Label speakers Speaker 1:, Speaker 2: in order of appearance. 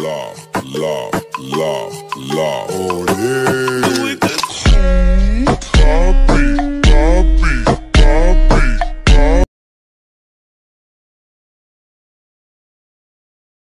Speaker 1: love, love, love, love. Oh